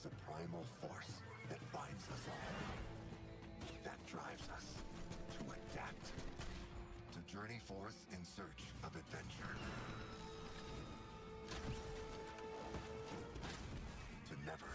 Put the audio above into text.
There's a primal force that binds us all. That drives us to adapt. To journey forth in search of adventure. To never,